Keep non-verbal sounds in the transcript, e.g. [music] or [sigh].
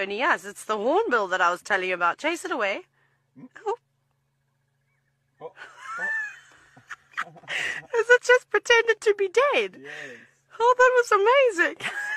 And Yes, it's the hornbill that I was telling you about. Chase it away. Oh. Oh, [laughs] Is it just pretended to be dead? yes. Oh, that was amazing. [laughs]